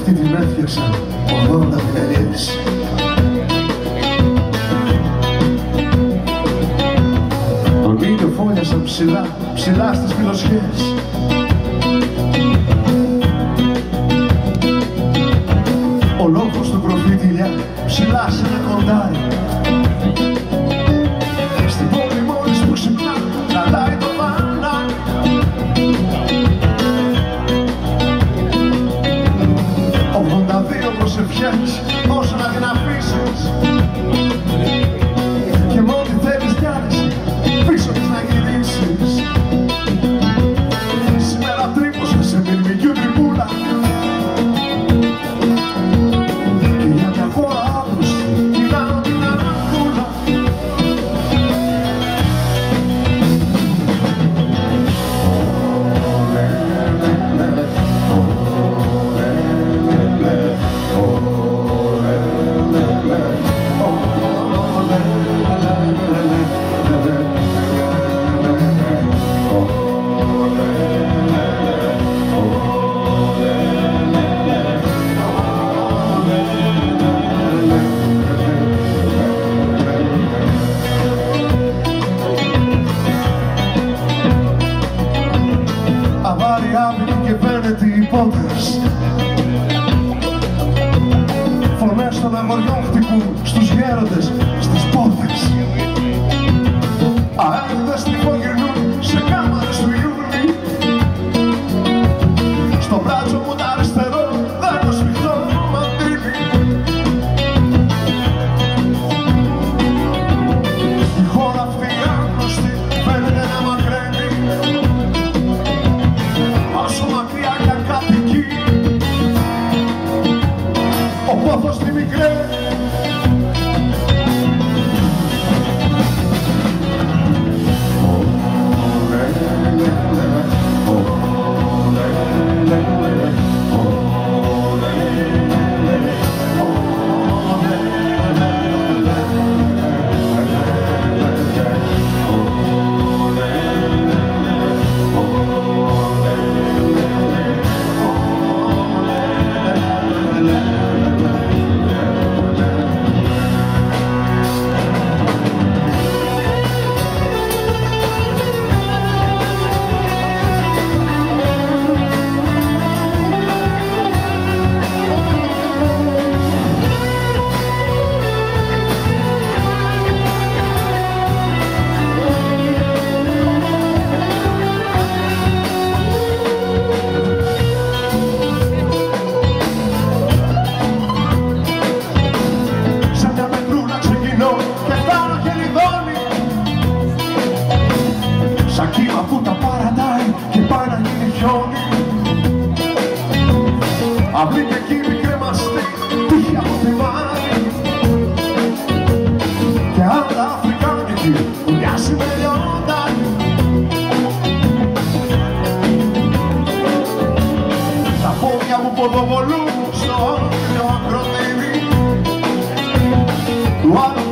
αυτή την έφτιαξα ψηλά, ψηλά στις φιλοσχές Φωνές των αγοριών χτυπούν στους γέροντες, στις Αυλή και κύριοι κρεμαστή, τύχη από τη μάρη και άλλα αφρικάνικη που μοιάζει με λιοντάρι. Τα πόδια μου ποδοβολούν στο όνειρο ακροτήρι του άλλου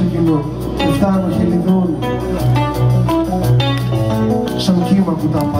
ξεκινώ και φτάνω χελιδούν σαν κύμα που τα παρατάει και πάει να γίνει